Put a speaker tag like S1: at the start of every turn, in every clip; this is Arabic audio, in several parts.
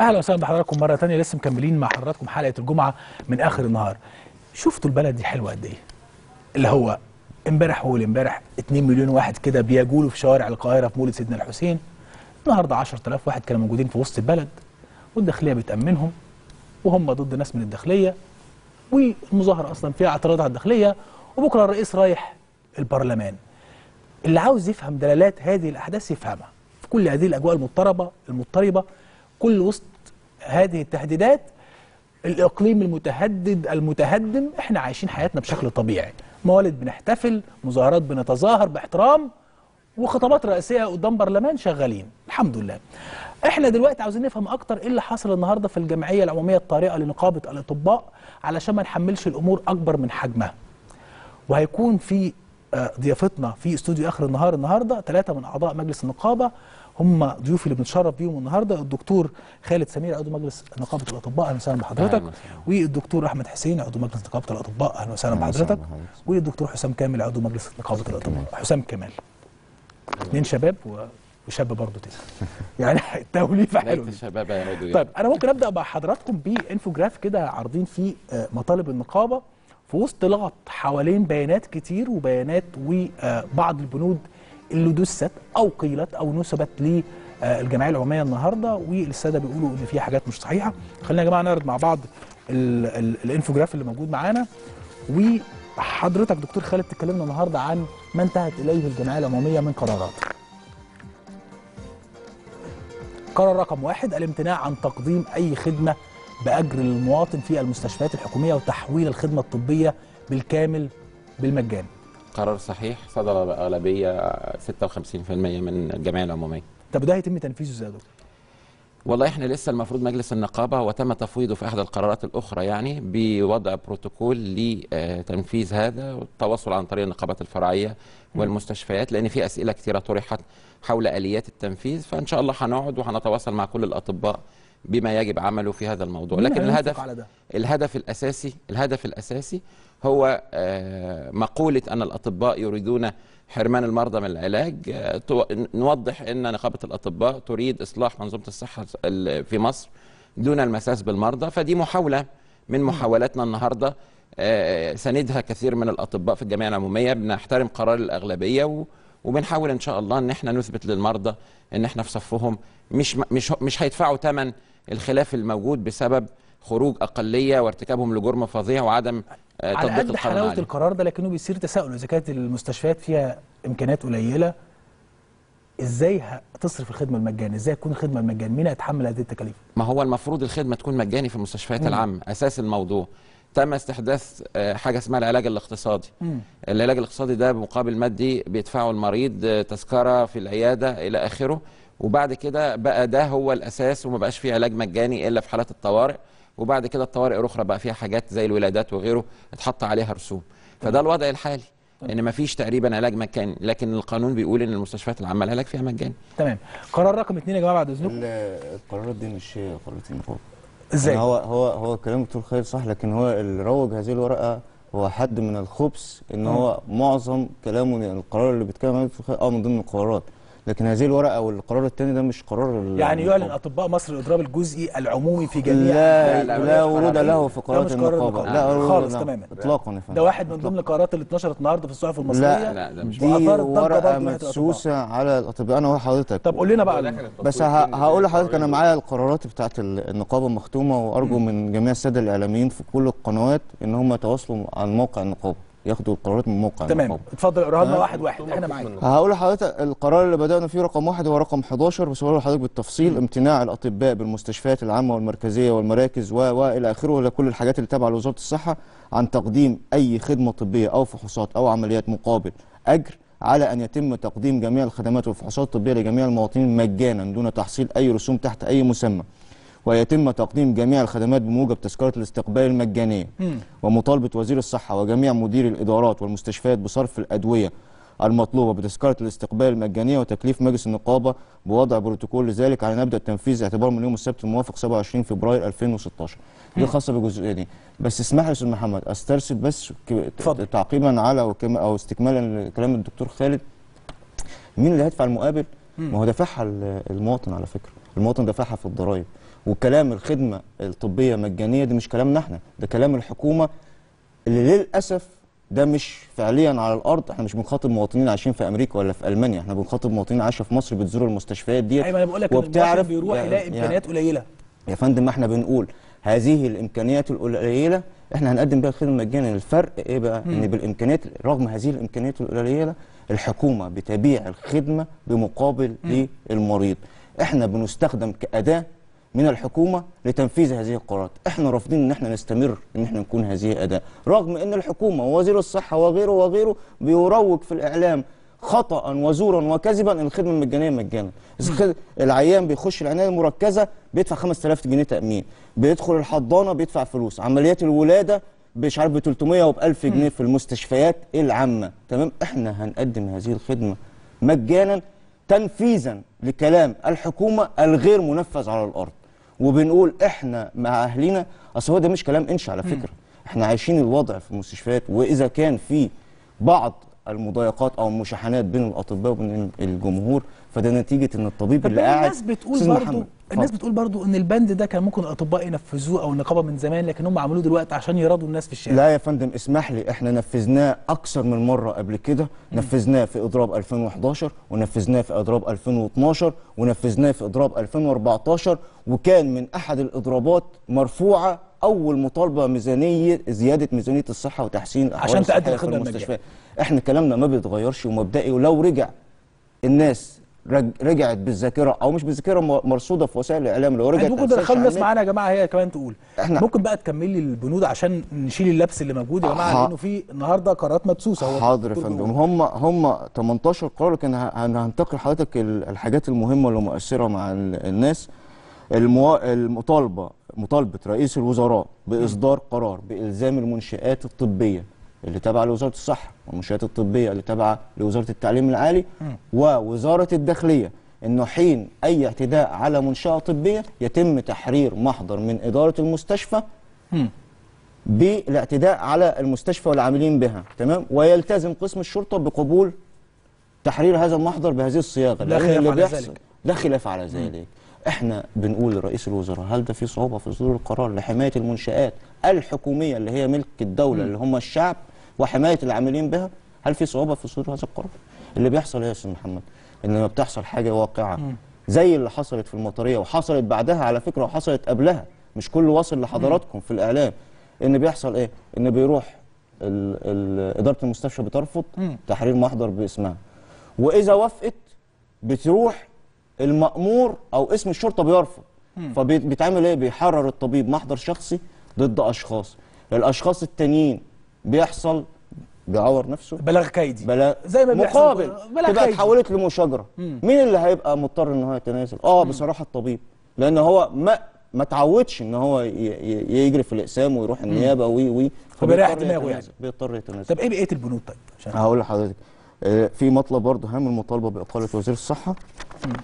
S1: أهلا وسهلا بحضراتكم مرة تانية. لسه مكملين مع حضراتكم حلقة الجمعة من آخر النهار. شفتوا البلد دي حلوة قد إيه؟ اللي هو امبارح هو امبارح 2 مليون واحد كده بيجولوا في شوارع القاهرة في مولد سيدنا الحسين. النهارده 10000 واحد كانوا موجودين في وسط البلد والداخلية بتأمنهم وهم ضد ناس من الداخلية والمظاهرة أصلا فيها اعتراض على الداخلية وبكرة الرئيس رايح البرلمان. اللي عاوز يفهم دلالات هذه الأحداث يفهمها. في كل هذه الأجواء المضطربة المضطربة كل وسط هذه التهديدات الإقليم المتهدد المتهدم إحنا عايشين حياتنا بشكل طبيعي. موالد بنحتفل مظاهرات بنتظاهر باحترام وخطابات رئاسية قدام برلمان شغالين. الحمد لله. إحنا دلوقتي عاوزين نفهم أكتر إيه اللي حصل النهارده في الجمعية العمومية الطارئة لنقابة الأطباء علشان ما نحملش الأمور أكبر من حجمها. وهيكون في آه، ضيافتنا في استوديو آخر النهار النهارده ثلاثة من أعضاء مجلس النقابة هم ضيوفي اللي بنتشرف بيهم. النهارده الدكتور خالد سمير عضو مجلس نقابة الأطباء أهلا وسهلا بحضرتك. والدكتور أحمد حسين عضو مجلس نقابة الأطباء
S2: أهلا وسهلا
S1: بحضرتك. والدكتور حسام كامل عضو مجلس نقابة الأطباء. حسام كمال اثنين شباب و- وشاب برضه تاني. يعني توليفه حلوة.
S3: الشباب يعودوا
S1: طيب أنا ممكن أبدأ مع حضراتكم بإنفوجراف كده عارضين فيه آه، مطالب النقابة في وسط لغط حوالين بيانات كتير وبيانات وبعض البنود اللي دست أو قيلت أو نسبت للجمعيه العمومية النهارده والسادة بيقولوا إن في حاجات مش صحيحة. خلينا يا جماعة نعرض مع بعض ال ال الإنفوجراف اللي موجود معانا. وحضرتك دكتور خالد تكلمنا النهارده عن ما انتهت إليه الجمعية العمومية من قرارات. قرار رقم واحد الامتناع عن تقديم أي خدمة بأجر للمواطن في المستشفيات الحكومية وتحويل الخدمة الطبية بالكامل بالمجان.
S3: قرار صحيح صدر بأغلبية 56% من الجمعية العمومية
S1: طب ده هيتم تنفيذه إزاي يا دكتور؟
S3: والله إحنا لسه المفروض مجلس النقابة وتم تفويضه في احدى القرارات الأخرى يعني بوضع بروتوكول لتنفيذ هذا والتواصل عن طريق النقابات الفرعية والمستشفيات لأن في أسئلة كثيرة طرحت حول آليات التنفيذ فان شاء الله هنقعد وهنتواصل مع كل الأطباء بما يجب عمله في هذا الموضوع. لكن الهدف
S1: على ده؟
S3: الهدف الأساسي الهدف الأساسي هو آه، مقولة أن الأطباء يريدون حرمان المرضى من العلاج. آه، نوضح إن نقابة الأطباء تريد إصلاح منظومة الصحة ال- في مصر دون المساس بالمرضى. فدي محاولة من محاولاتنا النهارده ساندها كثير من الأطباء في الجمعيه العمومية بنحترم قرار الأغلبية وبنحاول إن شاء الله إن إحنا نثبت للمرضى إن إحنا في صفهم مش مش مش هيدفعوا ثمن الخلاف الموجود بسبب خروج أقلية وارتكابهم لجرم فظيع وعدم آه،
S1: على
S3: تطبيق
S1: قد
S3: القانون
S1: حلاوة
S3: عليه.
S1: القرار ده لكنه بيصير تساؤل إذا كانت المستشفيات فيها إمكانيات قليلة إزاي هتصرف الخدمة المجانية؟ إزاي تكون الخدمة المجانية؟ مين هيتحمل هذه التكاليف؟
S3: ما هو المفروض الخدمة تكون مجاني في المستشفيات العامة أساس الموضوع تم استحداث آه، حاجة اسمها العلاج الاقتصادي.
S1: مم.
S3: العلاج الاقتصادي ده بمقابل مادي بيدفعه المريض آه، تذكرة في العيادة إلى آخره. وبعد كده بقى ده هو الأساس وما بقاش فيه علاج مجاني إلا في حالات الطوارئ. وبعد كده الطوارئ الأخرى بقى فيها حاجات زي الولادات وغيره اتحط عليها رسوم. فده الوضع الحالي إن ما فيش تقريبا علاج مجاني. لكن القانون بيقول إن المستشفيات العامة العلاج فيها مجاني.
S1: تمام. قرار رقم اثنين يا جماعة بعد إذنكم.
S2: ال- القرارات دي مش قرارات النقابه
S1: إزاي؟
S2: يعني هو هو هو كلام الدكتور خالد صح لكن هو اللي روج هذه الورقة هو حد من الخبث إن هو معظم كلامه إن القرار اللي بيتكلم عنه الدكتور خالد آه من ضمن القرارات لكن هذه الورقة والقرار الثاني ده مش قرار
S1: يعني يعلن. أطباء مصر الإضراب الجزئي العمومي في جميع
S2: لا
S3: لا،
S2: لا,
S3: لا،
S2: ورود له في قرارات
S1: النقابة.
S2: لا ورود
S1: خالص
S2: له.
S1: تماما.
S2: اطلاقا يا فندم.
S1: ده واحد من ضمن القرارات اللي اتنشرت النهارده في الصحف المصرية.
S2: لا
S3: لا، ده مش
S2: دي
S1: ورقة
S2: مدسوسة على الأطباء. أنا وحضرتك
S1: طب قول لنا بقى.
S2: بس ه- هقول لحضرتك أنا معايا القرارات بتاعت ال- النقابة مختومة وأرجو من جميع السادة الإعلاميين في كل القنوات إن هم يتواصلوا عن موقع النقابة. ياخدوا القرارات من موقع
S1: تمام.
S2: النقابه
S1: اتفضل اقراها لنا. واحد واحد. إحنا معاك.
S2: هقول لحضرتك القرار اللي بدأنا فيه رقم واحد هو رقم 11 بس هقول لحضرتك بالتفصيل امتناع الأطباء بالمستشفيات العامة والمركزية والمراكز و والى آخره ولا كل الحاجات اللي تابعة لوزارة الصحة عن تقديم أي خدمة طبية أو فحوصات أو عمليات مقابل أجر على أن يتم تقديم جميع الخدمات والفحوصات الطبية لجميع المواطنين مجانا دون تحصيل أي رسوم تحت أي مسمى. ويتم تقديم جميع الخدمات بموجب تذكرة الاستقبال المجانية. ومطالبة وزير الصحة وجميع مديري الإدارات والمستشفيات بصرف الأدوية المطلوبة بتذكرة الاستقبال المجانية وتكليف مجلس النقابة بوضع بروتوكول لذلك على نبدا التنفيذ اعتبار من يوم السبت الموافق 27 فبراير 2016 دي خاصة بالجزئيه دي بس اسمح لي يا أستاذ محمد أسترسل بس. تعقيبا على أو استكمالا لكلام الدكتور خالد. مين اللي هيدفع المقابل؟ ما هو دافعها ال- المواطن على فكرة. المواطن دافعها في الضرائب وكلام الخدمة الطبية مجانية دي مش كلامنا إحنا ده كلام الحكومة اللي للأسف ده مش فعليا على الأرض. إحنا مش بنخاطب مواطنين عايشين في أمريكا ولا في ألمانيا إحنا بنخاطب مواطنين عايشة في مصر بتزور المستشفيات ديت.
S1: أيوه أنا بقول لك المواطن بيروح
S2: يا-
S1: يلاقي
S2: يا-
S1: امكانيات قليلة.
S2: يا فندم إحنا بنقول هذه الإمكانيات القليلة إحنا هنقدم بها الخدمة مجانا الفرق إيه بقى؟ إن بالإمكانيات رغم هذه الإمكانيات القليلة الحكومة بتبيع الخدمة بمقابل للمريض. إحنا بنستخدم كأداة من الحكومة لتنفيذ هذه القرارات. إحنا رافضين إن إحنا نستمر إن إحنا نكون هذه أداة. رغم إن الحكومة ووزير الصحة وغيره وغيره بيروج في الإعلام خطأ وزورا وكذبا إن الخدمة المجانية مجانا. العيان بيخش العناية المركزة بيدفع 5000 جنيه تأمين. بيدخل الحضانة بيدفع فلوس. عمليات الولادة مش عارف ب 300 وب 1000 جنيه في المستشفيات العامة. تمام؟ إحنا هنقدم هذه الخدمة مجانا تنفيذا لكلام الحكومة الغير منفذ على الأرض. وبنقول إحنا مع اهلنا أصل هو ده مش كلام انشا على فكرة. إحنا عايشين الوضع في المستشفيات وإذا كان في بعض المضايقات أو المشاحنات بين الأطباء وبين الجمهور فده نتيجة إن الطبيب
S1: طب
S2: اللي قاعد
S1: الناس بتقول
S2: محمد،
S1: الناس
S2: اتفضل.
S1: بتقول برضو إن البند ده كان ممكن الأطباء ينفذوه أو النقابة من زمان لكن هم عملوه دلوقتي عشان يراضوا الناس في الشارع.
S2: لا يا فندم اسمح لي إحنا نفذناه أكثر من مرة قبل كده. نفذناه في إضراب 2011 ونفذناه في إضراب 2012 ونفذناه في إضراب 2014 وكان من أحد الإضرابات مرفوعة أول مطالبة ميزانية زيادة ميزانية الصحة وتحسين
S1: عشان تقدم الخدمة
S2: المستشفيات. إحنا كلامنا ما بيتغيرش ومبدئي ولو رجع الناس رجعت بالذاكرة أو مش بالذاكرة مرصودة في وسائل الإعلام لو رجعت
S1: ممكن
S2: على
S1: الناس معانا يا جماعة هي كمان تقول.
S2: احنا-
S1: ممكن بقى تكمل لي البنود عشان نشيل اللبس اللي موجود يا
S2: جماعة
S1: لأنه في النهارده قرارات مدسوسة هو.
S2: حاضر يا فندم. هم هم 18 قرار كان هن- هنتقل لحضرتك ال- الحاجات المهمة اللي مؤثره مع ال- الناس. المو... المطالبة مطالبة رئيس الوزراء بإصدار قرار بإلزام المنشآت الطبية. اللي تابعه لوزارة الصحة والمنشآت الطبية اللي تابعه لوزارة التعليم العالي ووزارة الداخلية إنه حين أي اعتداء على منشأة طبية يتم تحرير محضر من إدارة المستشفى. بالاعتداء على المستشفى والعاملين بها تمام ويلتزم قسم الشرطة بقبول تحرير هذا المحضر بهذه الصياغة
S1: لا خلاف على ذلك.
S2: لا خلاف على ذلك إحنا بنقول لرئيس الوزراء هل ده في صعوبة في صدور القرار لحماية المنشآت الحكومية اللي هي ملك الدولة اللي هم الشعب وحماية العاملين بها هل في صعوبة في صدور هذا القرار؟ اللي بيحصل يا أستاذ محمد إن لما بتحصل حاجة واقعة زي اللي حصلت في المطرية وحصلت بعدها على فكرة وحصلت قبلها مش كله واصل لحضراتكم في الإعلام إن بيحصل إيه؟ إن بيروح ال ال إدارة المستشفى بترفض تحرير محضر باسمها. وإذا وافقت بتروح المأمور أو اسم الشرطة بيرفض. فبيتعمل إيه؟ بيحرر الطبيب محضر شخصي ضد أشخاص. الاشخاص التانيين بيحصل بيعور نفسه.
S1: بلاغ كيدي.
S2: بلا
S1: زي ما
S2: مقابل.
S1: بلاغ
S2: تبقى. اتحولت لمشاجرة. مين اللي هيبقى مضطر إن هو يتنازل؟ آه بصراحة الطبيب. لأن هو ما ما تعودش إن هو ي- ي- يجري في الأقسام ويروح النيابة وي وي.
S1: فبيريح دماغه. يعني.
S2: بيضطر يتنازل.
S1: طب إيه بقية البنود طيب؟
S2: هقول لحضرتك. آه، في مطلب برضه هام المطالبه بإقالة وزير الصحة.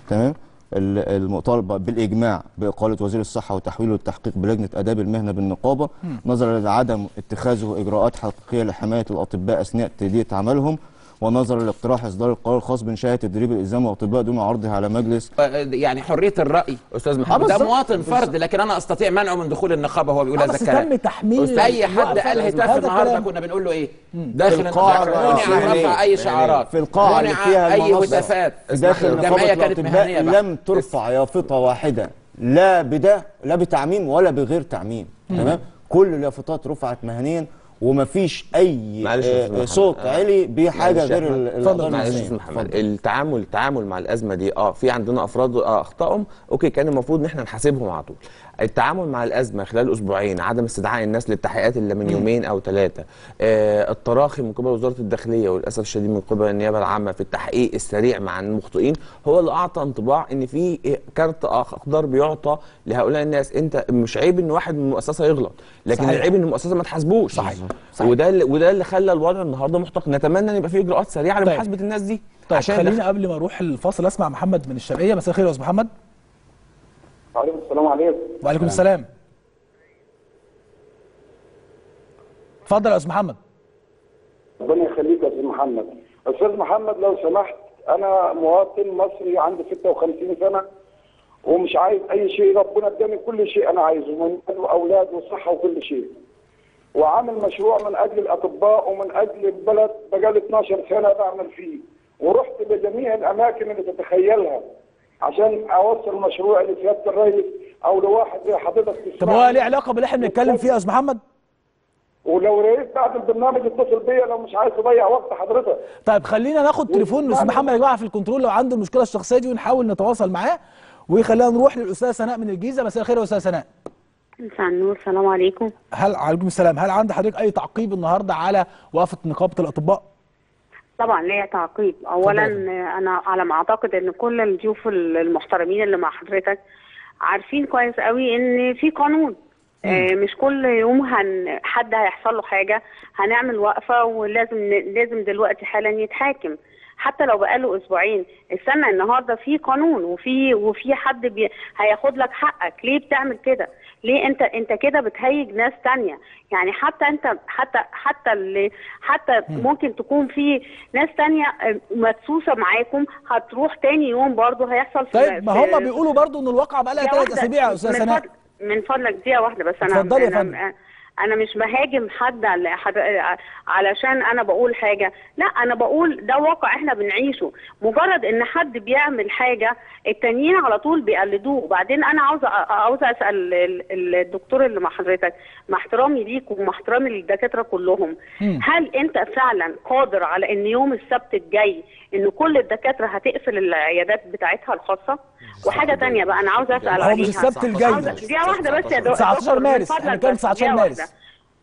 S2: تمام؟ المطالبة بالإجماع بإقالة وزير الصحة وتحويله للتحقيق بلجنة آداب المهنة بالنقابة نظرا لعدم اتخاذه إجراءات حقيقية لحماية الأطباء أثناء تاديه عملهم ونظرا لاقتراح إصدار القرار الخاص بانشاء تدريب الإلزام والاطباء دون عرضه على مجلس
S3: يعني حرية الرأي
S4: أستاذ
S2: آه،
S4: محمد
S3: ده
S2: بالظبط.
S3: مواطن فرد لكن أنا أستطيع منعه من دخول النقابة وهو بيقول
S1: آه،
S3: هذا
S1: بس
S3: الكلام
S1: تم تحميل
S3: أي حد قال. هتاف
S1: هذا
S3: النهارده. كنا بنقول له إيه داخل
S2: الرئيسية.
S3: رفع أي شعارات
S2: في القاعة اللي فيها أي
S3: هتافات
S2: داخل نقابه
S3: الجمعية كانت مهنية.
S2: لم ترفع يافطه واحدة لا بده لا بتعميم ولا بغير تعميم تمام كل اليافطات رفعت مهنيا ومفيش
S4: أي
S2: آه،. صوت
S4: آه.
S2: علي بحاجه غير
S4: معلش محمد. التعامل التعامل مع الأزمة دي آه في عندنا أفراد آه أخطائهم. أوكي كان المفروض إن إحنا نحاسبهم على طول. التعامل مع الأزمة خلال أسبوعين عدم استدعاء الناس للتحقيقات الا من يومين أو ثلاثة آه التراخي من قبل وزارة الداخلية وللأسف الشديد من قبل النيابة العامة في التحقيق السريع مع المخطئين هو اللي أعطى انطباع إن في كارت أخضر بيعطى لهؤلاء الناس. أنت مش عيب إن واحد من المؤسسة يغلط. لكن
S1: صحيح.
S4: العيب إن المؤسسه ما تحاسبوش.
S1: صحيح. صحيح.
S4: وده اللي وده اللي خلى الوضع النهارده محتق. نتمنى إن يبقى في إجراءات سريعة
S1: طيب.
S4: لمحاسبة الناس دي
S1: طيب
S4: عشان
S1: خلينا قبل ما أروح الفاصل أسمع محمد من الشرقية. مساء الخير يا أستاذ محمد.
S5: وعليكم السلام عليكم.
S1: وعليكم السلام. اتفضل يا أستاذ محمد.
S5: ربنا يخليك يا أستاذ محمد. أستاذ محمد لو سمحت أنا مواطن مصري عندي 56 سنة. ومش عايز أي شيء ربنا اداني كل شيء أنا عايزه من أولاد وصحة وكل شيء. وعامل مشروع من أجل الأطباء ومن أجل البلد بقالي 12 سنة بعمل فيه. ورحت لجميع الأماكن اللي تتخيلها عشان أوصل مشروع لسياده الرئيس أو لواحد زي حضرتك
S1: طب هو ليه علاقة باللي إحنا بنتكلم فيه يا أستاذ محمد؟
S5: ولو رئيس بعد البرنامج اتصل بيا لو مش عايز تضيع وقت حضرتك.
S1: طيب خلينا ناخد تليفون الاستاذ محمد يا جماعة في الكنترول لو عنده المشكلة الشخصية دي ونحاول نتواصل معاه. وخلينا نروح للاستاذه سناء من الجيزة. مساء الخير يا استاذه سناء.
S6: مساء النور. السلام عليكم.
S1: هل عليكم السلام؟ هل عند حضرتك أي تعقيب النهارده على وقفة نقابة الأطباء؟
S6: طبعا ليا تعقيب. اولا
S1: اتفضلي.
S6: أنا على ما أعتقد إن كل الضيوف المحترمين اللي مع حضرتك عارفين كويس قوي إن في قانون. آه، مش كل يوم هن حد هيحصل له حاجة. هنعمل وقفة ولازم لازم دلوقتي حالا يتحاكم. حتى لو بقاله أسبوعين استنى النهارده في قانون وفي وفي حد بي هياخد لك حقك ليه بتعمل كده ليه أنت أنت كده بتهيج ناس تانية يعني حتى أنت حتى حتى اللي حتى ممكن تكون في ناس تانية آه، مدسوسة معاكم هتروح تاني يوم برضه هيحصل في
S1: طيب ما هم بيقولوا برضو إن الواقعه بقى لها ثلاث. أسابيع يا استاذه
S6: من
S1: سناء
S6: من فضلك دقيقة واحدة بس أنا
S1: اتفضلي يا فندم.
S6: أنا مش بهاجم حد علشان أنا بقول حاجة، لا أنا بقول ده واقع إحنا بنعيشه، مجرد إن حد بيعمل حاجة التانيين على طول بيقلدوه، وبعدين أنا عاوزة عاوزة أسأل ال- ال- الدكتور اللي مع حضرتك مع احترامي ليك ومع احترامي للدكاترة كلهم، هل أنت فعلا قادر على إن يوم السبت الجاي إن كل الدكاترة هتقفل العيادات بتاعتها الخاصة؟ وحاجة تانية بقى أنا عاوزة أسأل
S1: هو مش
S6: عليها.
S1: السبت الجاي.
S6: دقيقة واحدة بس يا دكتور
S1: 19
S6: من
S1: مارس، كام
S6: بس
S1: 19
S6: دقيقة
S1: مارس.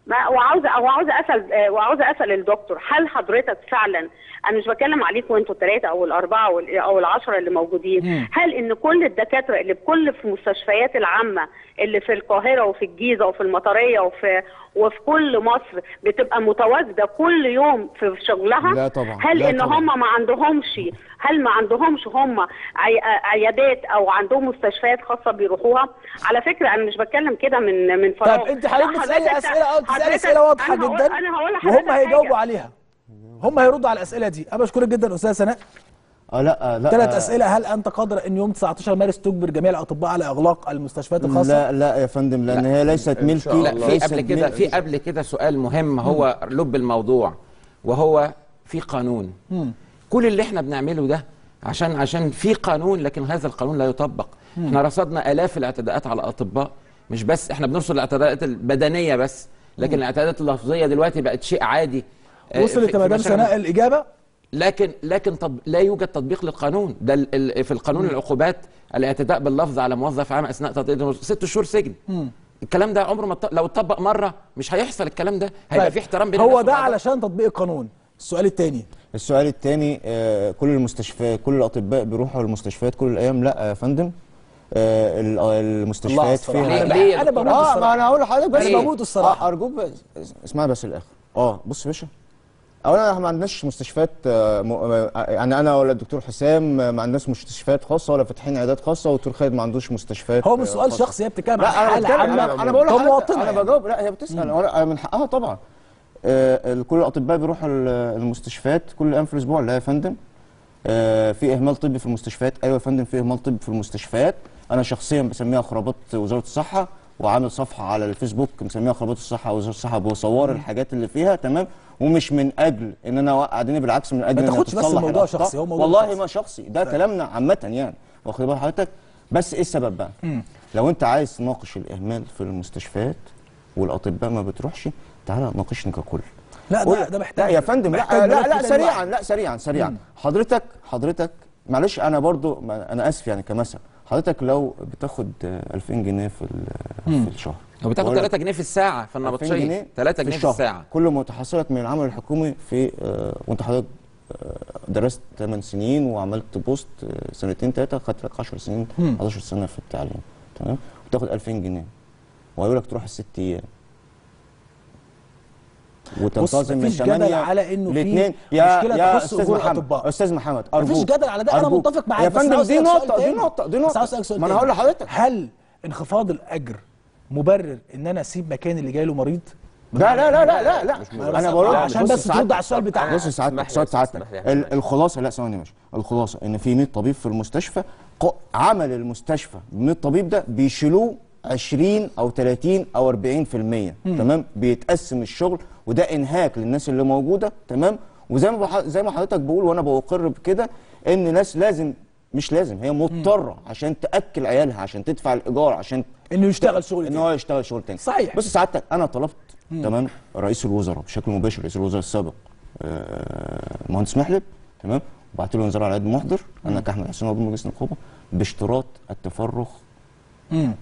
S6: ما وعاوزه وعاوزه اسال وعاوزه أسأل الدكتور هل حضرتك فعلا أنا مش بتكلم عليكم أنتوا الثلاثه أو الأربعة أو ال- أو العشرة اللي موجودين. هل إن كل الدكاترة اللي بكل في المستشفيات العامة اللي في القاهرة وفي الجيزة وفي المطرية وفي وفي كل مصر بتبقى متواجدة كل يوم في شغلها؟
S2: لا طبعا،
S6: هل
S2: لا
S6: إن
S2: طبعا.
S6: هم ما عندهمش هل ما عندهمش هم عي- عيادات أو عندهم مستشفيات خاصة بيروحوها؟ على فكرة أنا مش بتكلم كده من من فراغ.
S1: طيب أنت حضرتك
S6: بتسألي
S1: اسئله أه
S6: بتسألي
S1: أسئلة واضحة
S6: أنا
S1: جدا؟
S6: أنا هقول
S1: وهم هيجاوبوا. عليها. هم هيردوا على الأسئلة دي. أنا بشكرك جدا أستاذة سناء.
S2: آه لا لا
S1: ثلاث أسئلة. هل أنت قادر إن يوم 19 مارس تجبر جميع الأطباء على إغلاق المستشفيات الخاصة؟
S2: لا لا يا فندم لأن هي ليست ملكي
S3: لا في قبل كده في قبل كده سؤال مهم هو لب الموضوع وهو في قانون. كل اللي إحنا بنعمله ده عشان عشان في قانون لكن هذا القانون لا يطبق. إحنا رصدنا آلاف الاعتداءات على الأطباء. مش بس إحنا بنرصد الاعتداءات البدنية بس لكن الاعتداءات اللفظية دلوقتي بقت شيء عادي. آه،
S1: وصلت يا
S3: في
S1: مدام سناء الإجابة؟
S3: لكن لكن طب لا يوجد تطبيق للقانون. ده ال- ال- في القانون العقوبات الاعتداء باللفظ على موظف عام أثناء تطبيق ست شهور سجن. الكلام ده عمره ما لو اتطبق مرة مش هيحصل الكلام ده. هيبقى
S1: طيب،
S3: في احترام بين
S1: هو ده. علشان تطبيق القانون. السؤال الثاني
S2: السؤال الثاني آه كل المستشفيات كل الأطباء بيروحوا المستشفيات كل الأيام؟ لا يا فندم. آه المستشفيات. فيها
S3: ليه- أنا؟
S1: بموت
S2: آه
S1: الصراحة.
S2: ما أنا هقول لحضرتك بس.
S1: بموت الصراحة.
S2: آه أرجوك بس. اسمعي بس الآخر آه بص يا باشا. اولا إحنا ما عندناش مستشفيات آه، آه، يعني أنا ولا الدكتور حسام آه، ما عندناش مستشفيات خاصة ولا فاتحين عيادات خاصة والدكتور خالد ما عندوش مستشفيات
S1: هو مش سؤال. شخصي هي بتتكلم عن
S2: حالة
S1: عامة.
S2: أنا, أنا بقول
S1: أنا.
S2: بجاوب لا هي بتسأل أنا من حقها طبعا. كل الأطباء بيروحوا ال- المستشفيات كل أيام في الأسبوع لا يا فندم. في إهمال طبي في المستشفيات. أيوه يا فندم في إهمال طبي في المستشفيات. أنا شخصيا بسميها خرابات وزارة الصحة وعامل صفحة على الفيسبوك مسميها خرابات الصحة وزارة الصحة بصور الحاجات اللي فيها تمام؟ ومش من أجل إن أنا أوقع ديني بالعكس من أجل
S1: ما تاخدش بس الموضوع. شخصي، هو موضوع
S2: والله. ما شخصي ده كلامنا عامة يعني واخد بال حضرتك؟ بس إيه السبب بقى؟ لو أنت عايز تناقش الإهمال في المستشفيات والأطباء ما بتروحش تعالى ناقشني ككل.
S1: لا ده ده محتاج
S2: لا يا فندم لا لا لا سريعا. لا سريعا سريعا. حضرتك حضرتك معلش أنا برضو أنا آسف يعني كمثل. حضرتك لو بتاخد آه، 2000 جنيه في في الشهر
S3: وبتاخد
S2: ولا
S3: 3 جنيه في الساعة في
S2: 2000
S3: النبطشيه
S2: جنيه
S3: 3 جنيه في
S2: الشهر.
S3: الساعة
S2: كل ما تحصلك من العمل الحكومي في آه، وانت حضرتك آه، درست 8 سنين وعملت بوست آه، سنتين ثلاثة خدت لك 10 سنين 11 سنة في التعليم تمام وتاخد 2000 جنيه وهيقول لك تروح الست أيام وتنتظم من
S1: مفيش جدل
S2: 8
S1: على إنه في
S2: لاثنين يا
S1: تخص
S2: محمد
S1: الأطباء.
S2: أستاذ محمد أرجوك
S1: مفيش جدل على ده
S2: أنا.
S1: متفق معاك
S2: يا فندم دي نقطة دي. نقطة دي
S1: نقطة
S2: ما
S1: أنا.
S2: هقول لحضرتك
S1: هل انخفاض الأجر مبرر إن أنا أسيب مكان اللي جاي له مريض؟
S2: لا لا لا لا لا لا. أنا بقول
S1: عشان بس ترد
S2: سعادتك-
S1: على السؤال بتاعك.
S2: بص
S4: لي
S2: سؤال سعادتك. الخلاصة لا ثواني يا باشا. الخلاصة إن في 100 طبيب في المستشفى ق- عمل المستشفى من الطبيب ده بيشيلوه 20 أو 30 أو 40 في المية تمام؟ بيتقسم الشغل وده إنهاك للناس اللي موجودة تمام؟ وزي ما بح... زي ما حضرتك بقول وأنا بقر بكده إن ناس لازم مش لازم هي مضطرة عشان تأكل عيالها عشان تدفع الإيجار عشان
S1: إنه يشتغل شغل
S2: ان
S1: تاني.
S2: هو يشتغل شغل تاني
S1: صحيح.
S2: بص سعادتك أنا طلبت تمام رئيس الوزراء بشكل مباشر رئيس الوزراء السابق آه، المهندس محلب تمام وبعت له انذار على يد محضر أنا كأحمد حسين عضو مجلس النقابة باشتراط التفرغ
S1: مم.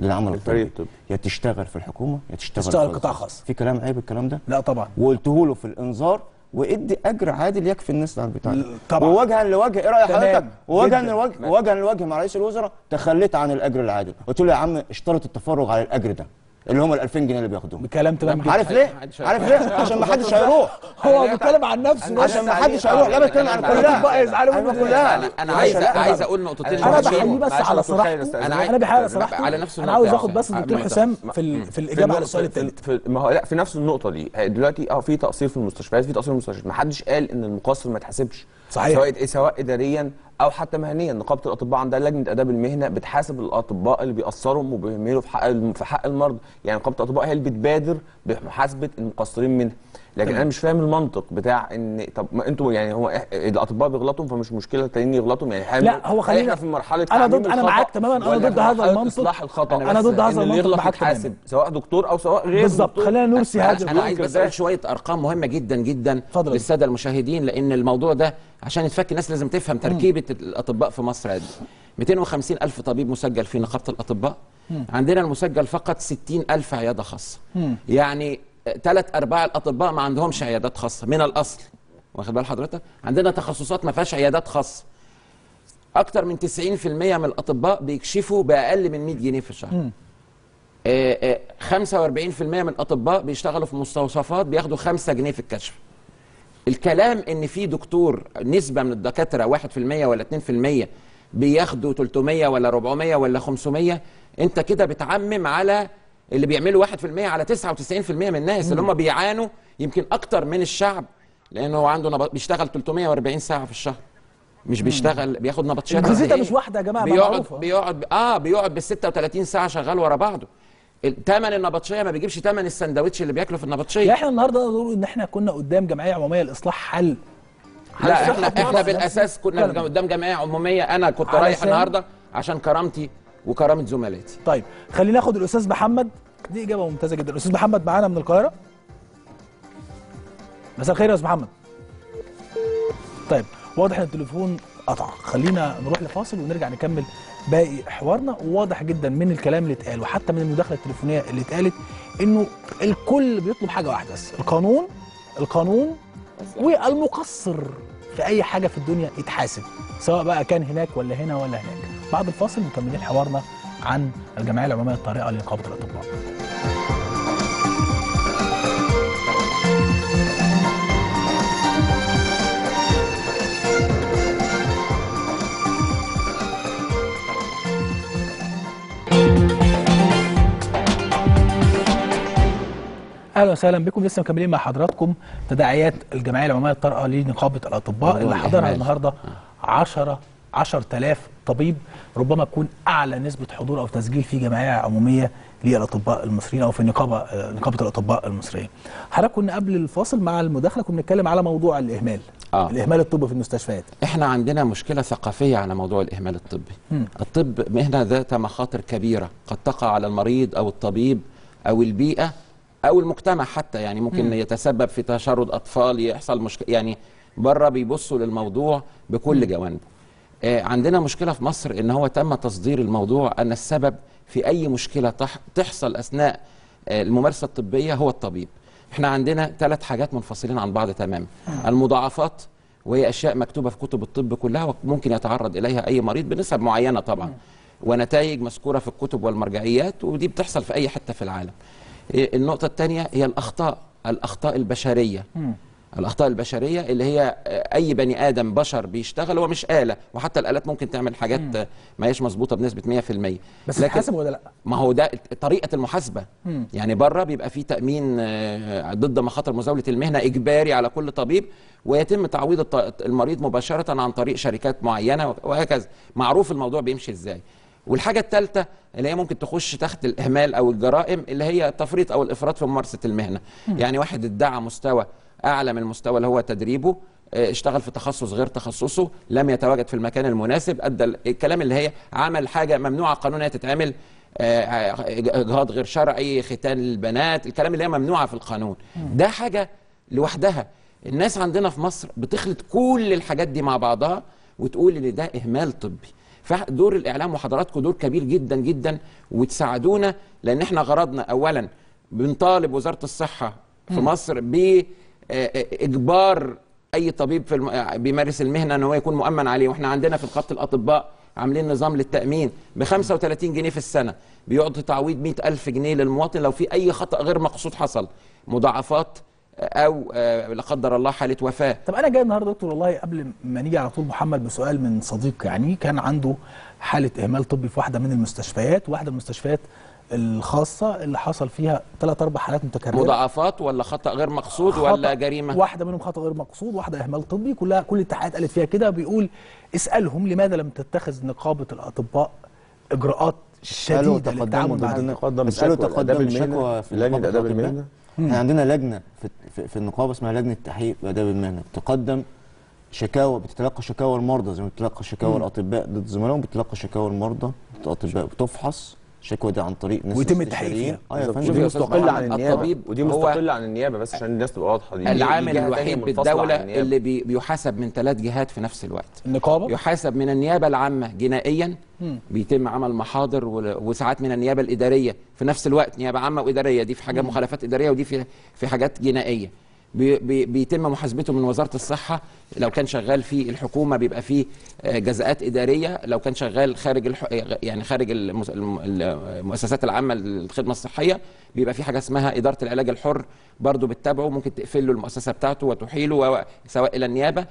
S2: للعمل الطبي
S4: الطبي.
S2: يا تشتغل في الحكومة يا تشتغل
S1: تشتغل
S2: في
S1: قطاع
S2: الخاص.
S1: خاص.
S2: في كلام عيب الكلام ده
S1: لا طبعا
S2: وقلته له في الإنذار وإدي أجر عادل يكفي الناس البتاع ده.
S1: طبعا.
S2: ووجها لوجه إيه راي. حضرتك ووجها. لوجه ووجها لوجه مع رئيس الوزراء تخليت عن الأجر العادل قلت له يا عم اشترط التفرغ على الأجر ده اللي هم ال 2000 جنيه اللي بياخدوهم
S1: بكلام تمام جدا
S2: عارف ليه؟ عارف ليه؟ عشان ما حدش هيروح
S1: هو بيتكلم عن نفسه
S2: عشان ما حدش هيروح لا بتكلم عن كلها
S1: بقى يزعلوا منه
S2: كلها
S3: أنا
S2: أنا
S3: عايز عايز. أقول نقطتين
S4: أنا
S1: بحييه. بس على
S4: دكتور
S1: صراحته
S4: أستاذنك.
S1: أنا بحييه على صراحته
S3: على نفس
S1: أنا عاوز. آخد بس الدكتور
S3: نقطة.
S1: حسام في ال- في الإجابة على السؤال
S4: في-
S1: الثالث
S4: ما هو لا في نفس النقطة دي دلوقتي آه في تقصير في المستشفيات في تقصير في المستشفيات ما حدش قال إن المقصر ما يتحاسبش
S1: صحيح.
S4: سواء سواء اداريا أو حتى مهنيا نقابة الأطباء عندها لجنة آداب المهنة بتحاسب الأطباء اللي بيقصروا وبيهملوا في حق في حق المرضى يعني نقابة الأطباء هي اللي بتبادر بمحاسبة المقصرين منها لكن أنا مش فاهم المنطق بتاع إن طب ما أنتوا يعني هو الأطباء بيغلطوا فمش مشكلة التانيين يغلطوا يعني
S1: لا، هو خلينا-
S4: في مرحلة
S1: أنا
S4: تعميم
S1: ضد- أنا
S4: الخطأ
S1: معاك تماماً، أنا
S4: ولا
S1: ضد هذا المنطق.
S4: إصلاح الخطأ
S1: أنا
S4: بس
S1: ضد هذا
S4: إن اللي
S1: المنطق
S4: يغلط يتحاسب. سواء دكتور أو سواء غير
S1: بالظبط. خلينا نرسي هذا
S3: أنا عايز بس. أقول شوية أرقام مهمة جدا جدا. للسادة المشاهدين لأن الموضوع ده عشان يتفك الناس لازم تفهم تركيبة الأطباء في مصر قد إيه. 250 ألف طبيب مسجل في نقابة الأطباء. عندنا المسجل فقط 60 ألف عيادة خاصة. يعني ثلاث أرباع الأطباء ما عندهمش عيادات خاصة من الأصل. واخد بال حضرتك؟ عندنا تخصصات ما فيهاش عيادات خاصة. أكتر من 90% من الأطباء بيكشفوا بأقل من 100 جنيه في الشهر. آه، آه، 45% من الأطباء بيشتغلوا في مستوصفات بياخدوا 5 جنيه في الكشف. الكلام إن في دكتور نسبة من الدكاترة 1% ولا 2% بياخدوا 300 ولا 400 ولا 500 أنت كده بتعمم على اللي بيعملوا 1% على 99% من الناس اللي هم بيعانوا يمكن أكتر من الشعب لأنه هو عنده نب... بيشتغل 340 ساعة في الشهر. مش بيشتغل بياخد نبطشات
S1: الفيزيتا
S3: إيه؟
S1: مش واحدة يا جماعة، ما
S3: بيقعد
S1: معروفة.
S3: بيقعد آه بيقعد بال 36 ساعة شغال ورا بعضه. ثمن النبطشية ما بيجيبش ثمن السندوتش اللي بياكله في النبطشية.
S1: يعني إحنا النهارده نقول إن إحنا كنا قدام جمعية عمومية لإصلاح حل.
S3: لا إحنا
S1: إحنا
S3: بالأساس كنا. قدام جمعية عمومية. أنا كنت رايح النهارده عشان كرامتي وكرامة زملائي
S1: طيب خلينا ناخد الأستاذ محمد. دي إجابة ممتازة جدا. الأستاذ محمد معانا من القاهرة؟ مساء الخير يا أستاذ محمد. طيب واضح إن التليفون قطع. خلينا نروح لفاصل ونرجع نكمل باقي حوارنا وواضح جدا من الكلام اللي اتقال وحتى من المداخلة التليفونية اللي اتقالت إنه الكل بيطلب حاجة واحدة بس القانون القانون والمقصر في أي حاجة في الدنيا يتحاسب سواء بقى كان هناك ولا هنا ولا هناك. بعد الفاصل مكملين حوارنا عن الجمعية العمومية الطارئه لنقابه الأطباء. أهلا وسهلا بكم لسه مكملين مع حضراتكم تداعيات الجمعية العمومية الطارئة لنقابة
S3: الأطباء
S1: اللي حضرها. النهارده 10 10000 طبيب ربما تكون أعلى نسبة حضور أو تسجيل في جمعية عمومية للأطباء المصريين أو في نقابة آه، نقابة الأطباء المصريه. حضرتك كنا قبل الفاصل مع المداخلة كنا بنتكلم على موضوع الإهمال.
S3: آه.
S1: الإهمال الطبي في المستشفيات.
S3: إحنا عندنا مشكلة ثقافية على موضوع الإهمال الطبي الطب مهنه ذات مخاطر كبيرة قد تقع على المريض أو الطبيب أو البيئة أو المجتمع حتى يعني ممكن يتسبب في تشرد أطفال يحصل مشكله يعني بره بيبصوا للموضوع بكل جوانبه. آه، عندنا مشكلة في مصر إن هو تم تصدير الموضوع أن السبب في أي مشكلة تح تحصل أثناء آه، الممارسة الطبية هو الطبيب. إحنا عندنا ثلاث حاجات منفصلين عن بعض تماما. المضاعفات وهي أشياء مكتوبة في كتب الطب كلها وممكن يتعرض إليها أي مريض بنسب معينة طبعا. ونتائج مذكورة في الكتب والمرجعيات ودي بتحصل في أي حتة في العالم. إيه، النقطة الثانية هي الأخطاء الأخطاء البشرية. الأخطاء البشرية اللي هي آه، أي بني آدم بشر بيشتغل هو مش آلة. وحتى الآلات ممكن تعمل حاجات آه، ما هيش مظبوطة بنسبة 100%
S1: بس تتحاسب ولا لأ؟
S3: ما هو ده طريقة المحاسبة. يعني بره بيبقى في تأمين آه، ضد مخاطر مزاولة المهنة إجباري على كل طبيب ويتم تعويض المريض مباشرة عن طريق شركات معينة وهكذا. معروف الموضوع بيمشي إزاي. والحاجة الثالثه اللي هي ممكن تخش تحت الإهمال أو الجرائم اللي هي التفريط أو الإفراط في ممارسة المهنة. يعني واحد ادعى مستوى أعلى من المستوى اللي هو تدريبه آه، اشتغل في تخصص غير تخصصه لم يتواجد في المكان المناسب أدى ال- الكلام اللي هي عمل حاجة ممنوعة قانونيه تتعمل آه، إجهاض غير شرعي ختان البنات الكلام اللي هي ممنوعة في القانون. ده حاجة لوحدها. الناس عندنا في مصر بتخلط كل الحاجات دي مع بعضها وتقول إن ده إهمال طبي. فدور الإعلام وحضراتكم دور كبير جدا جدا وتساعدونا لأن إحنا غرضنا اولا بنطالب وزارة الصحة في مصر باجبار أي طبيب في الم... بيمارس المهنة إن هو يكون مؤمن عليه. وإحنا عندنا في نقابه الأطباء عاملين نظام للتأمين ب 35 جنيه في السنة. بيعطي تعويض 100 ألف جنيه للمواطن لو في أي خطأ غير مقصود حصل. مضاعفات أو آه، لا قدر الله حالة وفاة
S1: طب أنا جاي النهارده دكتور والله قبل ما نيجي على طول محمد بسؤال من صديق يعني كان عنده حالة إهمال طبي في واحدة من المستشفيات واحدة من المستشفيات الخاصة اللي حصل فيها ثلاث أربع حالات متكررة
S3: مضاعفات ولا خطأ غير مقصود
S1: خطأ.
S3: ولا جريمة
S1: واحدة منهم خطأ غير مقصود واحدة إهمال طبي كلها كل التحقيقات قالت فيها كده بيقول اسألهم لماذا لم تتخذ نقابة
S2: الأطباء
S1: إجراءات
S2: شديدة
S1: للتعامل مع
S2: ضدنا
S4: تقدم الشكوى.
S2: في
S4: آداب
S2: الأطباء.
S4: المهنة.
S2: إحنا عندنا لجنة في, في, النقابة اسمها لجنة تحقيق بآداب المهنة. بتقدم شكاوى بتتلقى شكاوى المرضى زي ما بتتلقى شكاوى الأطباء ضد زملائهم بتتلقى شكاوى المرضى ضد الأطباء بتفحص الشكوى دي عن طريق ناس
S1: ويتم التحقيق. فيها.
S2: آه يا
S4: ودي
S2: فندم.
S4: مستقلة عن النيابة
S3: الطبيب.
S4: ودي
S3: هو
S4: مستقلة عن النيابة بس عشان الناس تبقى واضحة. دي
S3: العامل الوحيد
S4: النيابة.
S3: اللي بي- بيحاسب من ثلاث جهات في نفس الوقت.
S1: النقابة؟
S3: يحاسب من النيابة العامة جنائيا. بيتم عمل محاضر و- وساعات من النيابة الإدارية. في نفس الوقت نيابة عامة وإدارية. دي في حاجات مخالفات إدارية ودي في في حاجات بي بيتم محاسبته من وزارة الصحة. لو كان شغال في الحكومة بيبقى فيه آه، جزاءات إدارية. لو كان شغال خارج الح... يعني خارج المؤسسات العامة للخدمة الصحية بيبقى في حاجة اسمها إدارة العلاج الحر برضه بتتابعه. ممكن تقفل له المؤسسة بتاعته وتحيله سواء إلى النيابة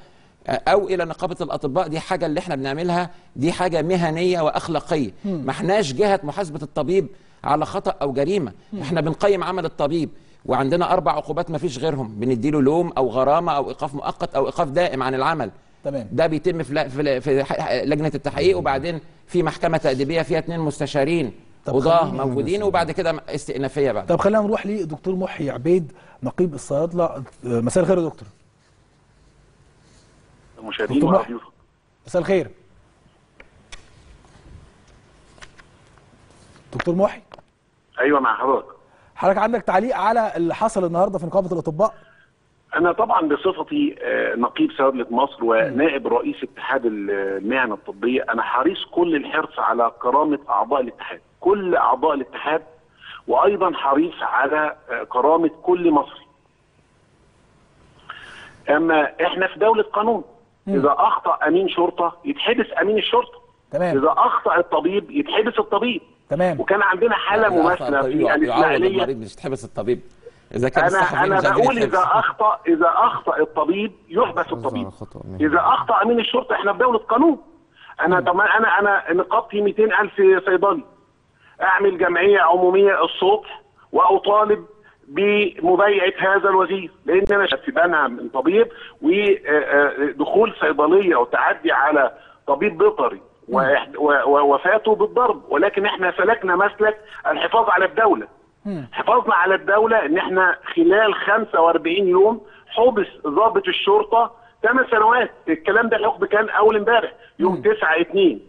S3: أو إلى نقابة الأطباء. دي حاجة اللي إحنا بنعملها. دي حاجة مهنية وأخلاقية. ما إحناش جهة محاسبة الطبيب على خطأ أو جريمة. إحنا بنقيم عمل الطبيب. وعندنا أربع عقوبات ما فيش غيرهم بنديله لوم أو غرامة أو إيقاف مؤقت أو إيقاف دائم عن العمل.
S1: تمام.
S3: ده بيتم في ل- في, ل- في ح- لجنة التحقيق وبعدين في محكمة تأديبية فيها اثنين مستشارين
S1: طب
S3: قضاه موجودين وبعد كده استئنافية بعد
S1: طب خلينا نروح لدكتور محي عبيد نقيب الصيادله مساء الخير يا دكتور.
S7: وضيوف
S1: مساء الخير. دكتور محي؟
S7: أيوه مع حضرتك.
S1: حضرتك عندك تعليق على اللي حصل النهارده في نقابة الأطباء؟
S7: أنا طبعا بصفتي آه، نقيب صيادلة مصر ونائب رئيس اتحاد المهن الطبية. أنا حريص كل الحرص على كرامة أعضاء الاتحاد كل أعضاء الاتحاد وأيضا حريص على آه، كرامة كل مصري. أما إحنا في دولة قانون. إذا أخطأ أمين شرطة يتحبس أمين الشرطة.
S1: تمام.
S7: إذا أخطأ الطبيب يتحبس الطبيب.
S1: تمام.
S7: وكان عندنا حالة مماثلة في الاسماعيليه
S3: المريض مش تحبس الطبيب. إذا كان أنا أنا
S7: بقول. إذا اخطا إذا أخطأ الطبيب يحبس الطبيب. إذا أخطأ امين الشرطة إحنا في دوله قانون أنا طب أنا أنا نقابتي 200000 صيدلي. أعمل جمعية عمومية الصبح وأطالب بمبايعة هذا الوزير لأن أنا شايف أنا من طبيب ودخول صيدلية وتعدي على طبيب بيطري. ووفاته بالضرب ولكن إحنا سلكنا مسلك الحفاظ على الدولة. حفاظنا على الدولة إن إحنا خلال 45 يوم حبس ضابط الشرطة 8 سنوات. الكلام ده الحكم كان أول امبارح يوم 9 2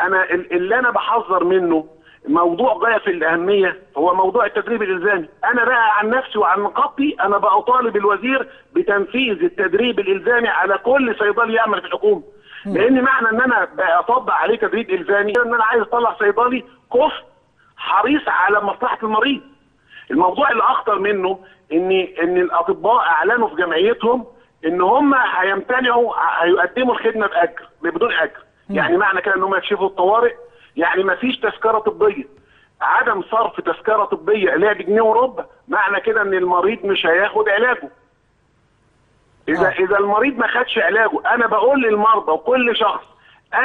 S7: أنا ال- اللي أنا بحذر منه موضوع غايه في الأهمية هو موضوع التدريب الإلزامي. أنا بقى عن نفسي وعن نقابتي أنا بطالب الوزير بتنفيذ التدريب الإلزامي على كل صيدلي يعمل في الحكومة. لأن معنى ان أنا بطبق عليه تدريب الزامي ان أنا عايز اطلع صيدلي كفء حريص على مصلحة المريض. الموضوع اللي اخطر منه ان ان الاطباء اعلنوا في جمعيتهم ان هم هيمتنعوا هيقدموا الخدمة بأجر بدون أجر. يعني معنى كده ان هم يكشفوا الطوارئ؟ يعني ما فيش تذكرة طبية. عدم صرف تذكرة طبية هي بجنيه وربع معنى كده ان المريض مش هياخد علاجه. إذا
S1: آه.
S7: إذا المريض ما خدش علاجه أنا بقول للمرضى وكل شخص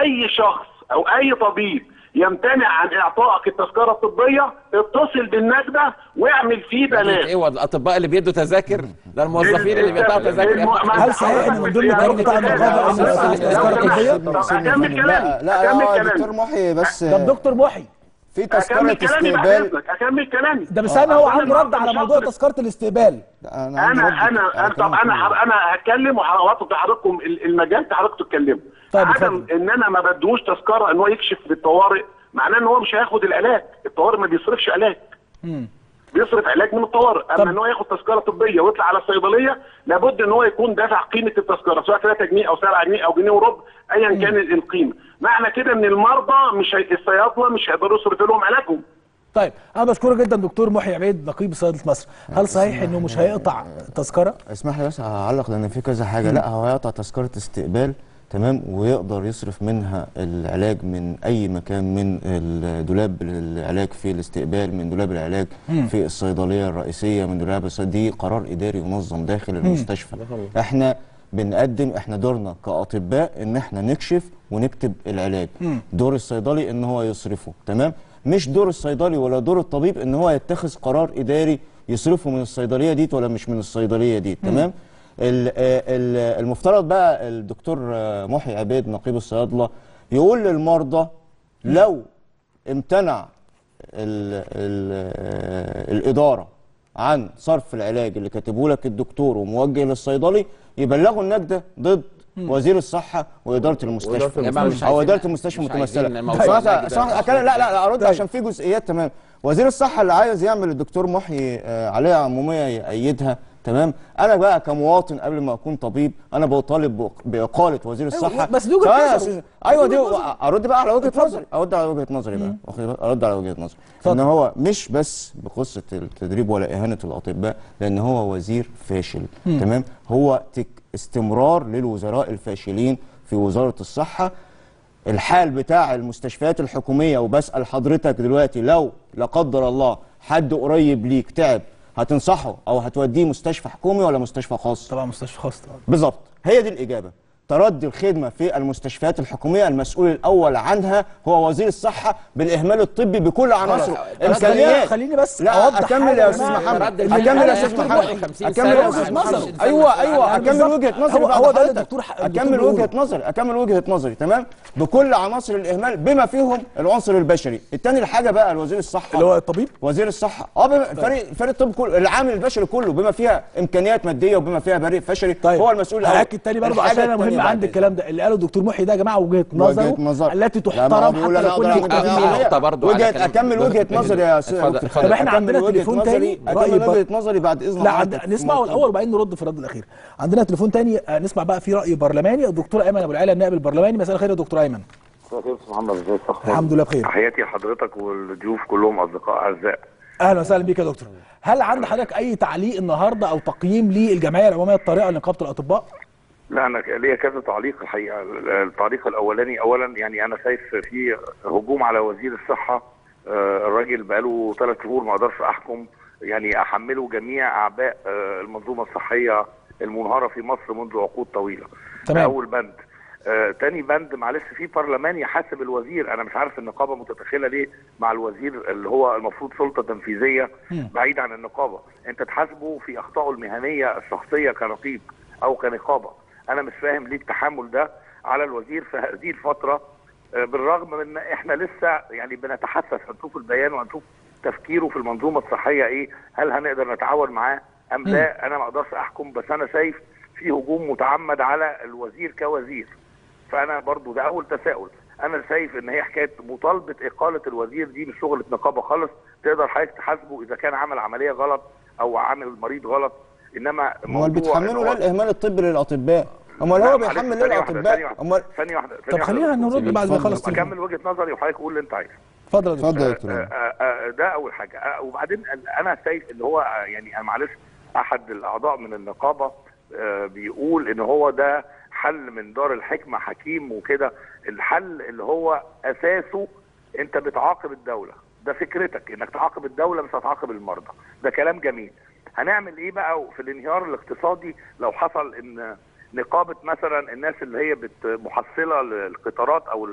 S7: أي شخص أو أي طبيب يمتنع عن إعطائك التذكرة الطبية اتصل بالنجدة واعمل فيه بلاغ.
S3: إيه هو الأطباء اللي بيدوا تذاكر؟ ده الموظفين اللي بيقطعوا تذاكر
S1: هل صحيح إن من ضمن القرار بتاع التذكرة الطبية؟
S7: أكمل كلامي
S2: لا لا لا دكتور
S7: كلامي
S2: محي بس
S1: طب دكتور محي
S2: في
S7: تذكرة
S2: استقبال
S7: أكمل كلامي.
S1: ده مستني هو
S7: آه.
S1: عنده رد على موضوع تذكرة الاستقبال.
S7: أنا
S2: أنا
S7: أنا طب أنا أنا هتكلم وهوطي حضراتكم ال- المجال حضرتك تتكلموا
S1: طيب،
S7: عدم. إن أنا ما بدوش تذكرة إن هو يكشف بالطوارئ معناه إن هو مش هياخد العلاج الطوارئ ما بيصرفش علاج بيصرف علاج من الطوارئ.
S1: طب.
S7: اما إن هو ياخد تذكرة طبية ويطلع على الصيدليه لابد إن هو يكون دافع قيمة التذكرة سواء 3 جنيه أو 7 جنيه أو جنيه وربع ايا كان القيمة. معنى كده إن المرضى مش هي... الصيادلة مش هيقدروا يصرفوا لهم علاجهم.
S1: طيب أنا بشكرك جدا دكتور محي عبيد نقيب صيدله مصر. هل صحيح إنه مش هيقطع تذكرة؟
S2: اسمح لي بس هعلق لأن في كذا حاجة. لا هو يقطع تذكرة استقبال. تمام؟ ويقدر يصرف منها العلاج من أي مكان من الدولاب العلاج في الاستقبال من دولاب العلاج في الصيدلية الرئيسية من دولاب الصيد دي قرار إداري منظم داخل المستشفى. إحنا بنقدم إحنا دورنا كأطباء إن إحنا نكشف ونكتب العلاج. دور الصيدلي إن هو يصرفه. تمام؟ مش دور الصيدلي ولا دور الطبيب إن هو يتخذ قرار إداري يصرفه من الصيدلية دي ولا مش من الصيدلية دي تمام؟ المفترض بقى الدكتور آه، محي عبيد نقيب الصيادلة يقول للمرضى لو امتنع ال ال آه، الإدارة عن صرف العلاج اللي كاتبه لك الدكتور وموجه للصيدلي يبلغوا النجده ضد وزير الصحة وإدارة المستشفى.
S3: أو
S2: إدارة المستشفى متمثلة. لا لا لا أرد عشان في جزئيات تمام. وزير الصحة اللي عايز يعمل الدكتور محي آه، عليها عمومية يأيدها. تمام أنا بقى كمواطن قبل ما أكون طبيب أنا بطالب بإقالة وزير الصحة
S1: بس نظره.
S2: أستاذ. أيوه
S1: دي.
S2: أرد بقى على
S1: وجهة.
S2: نظري أرد على وجهة نظري بقى؟ أرد على وجهة نظري. إن هو مش بس بقصة التدريب ولا إهانة الأطباء لأن هو وزير فاشل تمام هو تك استمرار للوزراء الفاشلين في وزارة الصحة الحال بتاع المستشفيات الحكومية وبسأل حضرتك دلوقتي لو لا قدر الله حد قريب ليك تعب هتنصحه أو هتوديه مستشفى حكومي ولا مستشفى خاص؟
S1: طبعا مستشفى خاص طبعا.
S2: بالظبط هي دي الإجابة. تردي الخدمة في المستشفيات الحكومية المسؤول الأول عنها هو وزير الصحة بالإهمال الطبي بكل عناصره.
S1: بس خليني- بس
S2: لا
S1: حاجة
S2: يا
S1: جماعة.
S2: محمد.
S3: الفعل
S2: يا أستاذ
S3: يا
S2: محمد.
S3: 50
S2: أكمل يا
S3: مع
S2: محمد. أيوه أكمل
S1: بالظبط.
S2: وجهة نظري
S1: هو- ده. الدكتور بيقوله.
S2: وجهة نظري أكمل وجهة نظري تمام؟ بكل عناصر الإهمال بما فيهم العنصر البشري. الثاني الحاجة بقى لوزير الصحة.
S1: اللي هو الطبيب؟
S2: وزير الصحة. آه بما فريق فريق الطب كله العامل البشري كله بما فيها إمكانيات مادية وبما فيها فريق بشري
S1: طيب.
S2: هو المسؤول الأول.
S1: تاني برضه
S2: الحاجة
S1: عشان مهم
S2: بعد
S1: عندي. الكلام ده. اللي قاله الدكتور محي ده يا جماعة وجهة نظره
S2: وجهة نظر.
S1: التي تحترم حتى لو.
S3: نقطة برضو على
S2: وجهة
S3: كلام
S2: أكمل
S3: وجهة.
S2: نظري يا أستاذ.
S1: طب
S2: إحنا
S1: عندنا تليفون تاني؟ أكمل
S2: وجهة نظري بعد إذن
S1: لا نسمعه. الأول وبعدين نرد في الرد الأخير. عندنا تليفون تاني. آه، نسمع بقى في رأي برلماني. الدكتور أيمن أبو العلا النائب البرلماني. مساء الخير يا دكتور أيمن.
S8: مساء الخير أستاذ محمد. ازيك؟
S1: الحمد لله بخير.
S8: تحياتي لحضرتك والضيوف كلهم أصدقاء أعزاء.
S1: أهلا وسهلا بيك يا دكتور. هل عند حضرتك أي تعليق النهارده أو تقييم للجمعية العمومية الطارئة لنقابة الأطباء؟
S8: لا أنا ليا كذا تعليق الحقيقة. التعليق الأولاني اولا يعني أنا شايف في هجوم على وزير الصحة آه، الراجل بقاله ثلاث شهور ما أقدرش أحكم. يعني أحمله جميع أعباء آه، المنظومة الصحية المنهارة في مصر منذ عقود طويلة.
S1: تمام.
S8: أول بند. آه، تاني بند معلش في برلمان يحاسب الوزير. أنا مش عارف النقابة متدخله ليه مع الوزير اللي هو المفروض سلطة تنفيذية بعيد عن النقابة. أنت تحاسبه في أخطائه المهنية الشخصية كنقيب أو كنقابة. أنا مش فاهم ليه التحمل ده على الوزير في هذه الفترة آه، بالرغم من إحنا لسه يعني بنتحسس هنشوف البيان وهنشوف تفكيره في المنظومة الصحية إيه هل هنقدر نتعاون معاه أم لا؟ أنا ما أقدرش أحكم بس أنا شايف في هجوم متعمد على الوزير كوزير. فأنا برضو ده أول تساؤل. أنا شايف إن هي حكاية مطالبة إقالة الوزير دي مش شغلة نقابة خالص تقدر حضرتك تحاسبه إذا كان عمل عملية غلط أو عمل مريض غلط. إنما أمال
S2: بيتحملوا ليه الإهمال الطبي للأطباء؟
S8: أمال
S2: هو بيحمل ليه
S8: ثانية واحدة، ثانية
S2: الاطباء
S8: واحدة،
S2: أمال
S8: ثانية واحدة
S1: طب خلينا. نرد بعد ما. يخلص.
S8: أكمل وجهة نظري وحضرتك قول اللي أنت عايزه.
S1: اتفضل يا دكتور.
S2: اتفضل يا
S8: آه،
S2: دكتور.
S8: آه، آه، ده أول حاجة. وبعدين أنا شايف اللي هو يعني أنا معلش أحد الأعضاء من النقابة بيقول إن هو ده حل من دار الحكمة حكيم وكده. الحل اللي هو أساسه أنت بتعاقب الدولة. ده فكرتك إنك تعاقب الدولة مش هتعاقب المرضى. ده كلام جميل. هنعمل إيه بقى في الانهيار الاقتصادي لو حصل إن نقابة مثلا الناس اللي هي محصلة للقطارات أو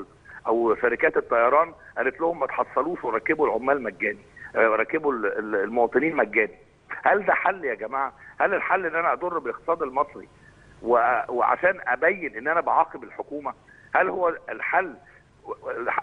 S8: أو شركات الطيران قالت لهم ما تحصلوش وركبوا العمال مجاني آه، ركبوا ال- ال- المواطنين مجاني. هل ده حل يا جماعة؟ هل الحل إن أنا أضر بالاقتصاد المصري وعشان أبين إن أنا بعاقب الحكومة؟ هل هو الحل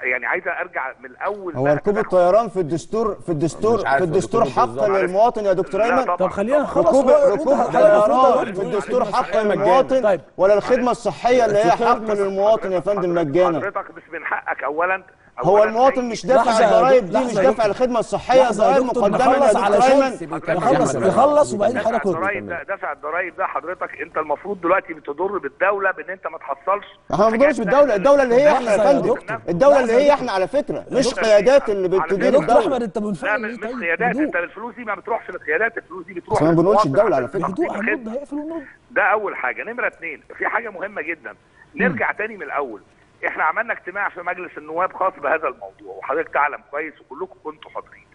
S8: يعني عايز ارجع من الأول
S2: هو ركوب الطيران في الدستور في الدستور في الدستور حق. للمواطن يا دكتور
S8: أيمن.
S1: طب خلينا نخلص
S2: ركوب ركوب الطيران في الدستور حق. للمواطن
S1: طيب.
S2: ولا الخدمه الصحية اللي هي حق للمواطن يا فندم مجانا
S8: حضرتك مش من حقك اولا
S2: هو المواطن مش دافع الضرايب دي مش دافع.
S1: الخدمة الصحية
S2: ضرايب مقدمة
S1: نخلص
S2: دكتور
S1: علشان
S2: ايمن
S1: نخلص نخلص وبعدين حضرتك رد.
S8: الضرايب ده دفع الضرايب ده حضرتك انت المفروض دلوقتي بتضر بالدولة بإن انت ما تحصلش
S2: إحنا ما بنضرش بالدولة الدولة اللي هي إحنا يا فندم. الدولة اللي هي إحنا على فكرة. مش. قيادات اللي
S8: على
S2: بتدير الدولة.
S1: احمد انت منفعل
S8: مش قيادات. انت الفلوس دي ما بتروحش للقيادات الفلوس دي بتروح
S2: بس ما بنقولش الدولة على
S1: بهدوء
S8: الخدمة.
S1: هنرد هيقفل ونرد
S8: ده أول حاجة. نمرة اتنين في حاجة مهمة جدا. نرجع تاني من الأول. إحنا عملنا اجتماع في مجلس النواب خاص بهذا الموضوع وحضرتك تعلم كويس وكلكم كنتوا حاضرين.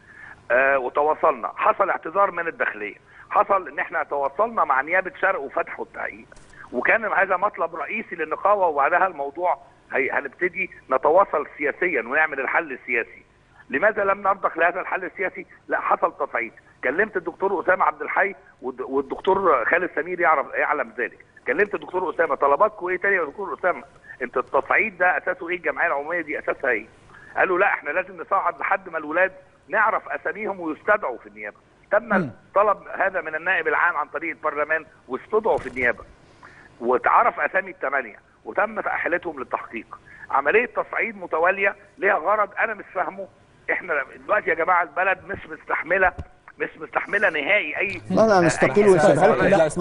S8: آه وتواصلنا. حصل اعتذار من الداخلية. حصل إن إحنا تواصلنا مع نيابة شرق وفتح والتحقيق وكان هذا مطلب رئيسي للنقابه وبعدها الموضوع هنبتدي نتواصل سياسيا ونعمل الحل السياسي. لماذا لم نرضخ لهذا الحل السياسي؟ لا حصل تصعيد، كلمت الدكتور أسامة عبد الحي والد- والدكتور خالد سمير يعرف يعلم ذلك، كلمت الدكتور أسامة طلباتكم إيه تاني يا دكتور أسامة؟ انت التصعيد ده أساسه إيه الجمعية العمومية دي أساسها إيه؟ قالوا لا إحنا لازم نصعد لحد ما الولاد نعرف أساميهم ويستدعوا في النيابة. تم طلب هذا من النائب العام عن طريق البرلمان واستدعوا في النيابة. واتعرف أسامي الثمانيه وتم تاهيلتهم للتحقيق عملية تصعيد متوالية ليها غرض أنا مش فاهمه إحنا دلوقتي يا جماعة البلد مش مستحملة مش مستحملة نهائي أي
S2: لا لا هنستقيل ونسيبها.